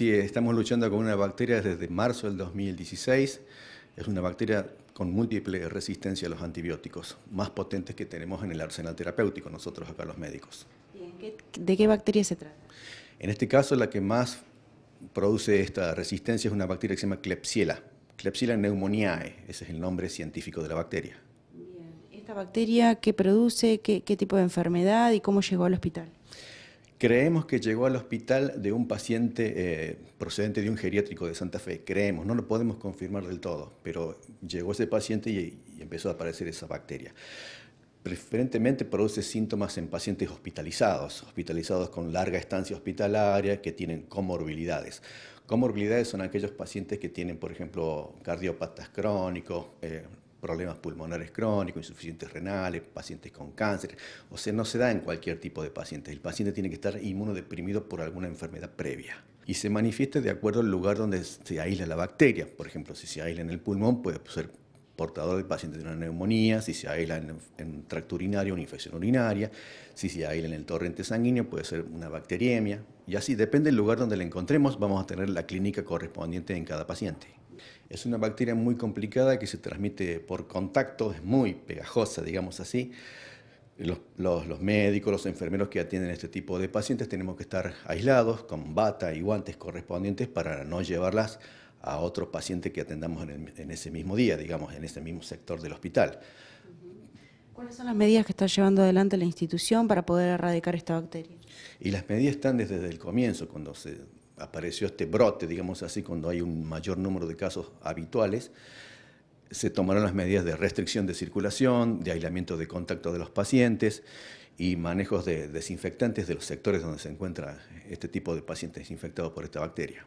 Sí, estamos luchando con una bacteria desde marzo del 2016. Es una bacteria con múltiple resistencia a los antibióticos, más potentes que tenemos en el arsenal terapéutico nosotros acá los médicos. ¿De qué bacteria se trata? En este caso la que más produce esta resistencia es una bacteria que se llama Klebsiella. Klebsiella pneumoniae, ese es el nombre científico de la bacteria. Bien. ¿Esta bacteria qué produce, qué, tipo de enfermedad y cómo llegó al hospital? Creemos que llegó al hospital de un paciente eh, procedente de un geriátrico de Santa Fe. Creemos, no lo podemos confirmar del todo, pero llegó ese paciente y, y empezó a aparecer esa bacteria preferentemente produce síntomas en pacientes hospitalizados, hospitalizados con larga estancia hospitalaria, que tienen comorbilidades. Comorbilidades son aquellos pacientes que tienen, por ejemplo, cardiópatas crónicos, eh, problemas pulmonares crónicos, insuficientes renales, pacientes con cáncer. O sea, no se da en cualquier tipo de paciente. El paciente tiene que estar inmunodeprimido por alguna enfermedad previa. Y se manifiesta de acuerdo al lugar donde se aísla la bacteria. Por ejemplo, si se aísla en el pulmón, puede ser portador del paciente de una neumonía, si se aísla en, un tracto urinario, una infección urinaria, si se aísla en el torrente sanguíneo, puede ser una bacteriemia, y así, depende del lugar donde la encontremos, vamos a tener la clínica correspondiente en cada paciente. Es una bacteria muy complicada que se transmite por contacto, es muy pegajosa, digamos así. Los, los, médicos, los enfermeros que atienden este tipo de pacientes tenemos que estar aislados con bata y guantes correspondientes para no llevarlas a otro paciente que atendamos en, ese mismo día, digamos, en ese mismo sector del hospital. ¿Cuáles son las medidas que está llevando adelante la institución para poder erradicar esta bacteria? Y las medidas están desde el comienzo, cuando se apareció este brote, digamos así, cuando hay un mayor número de casos habituales, se tomaron las medidas de restricción de circulación, de aislamiento de contacto de los pacientes y manejos de desinfectantes de los sectores donde se encuentra este tipo de pacientes infectados por esta bacteria.